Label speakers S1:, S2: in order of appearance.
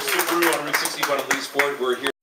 S1: Subaru on Route 61 Leesport. We're here.